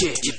Shit.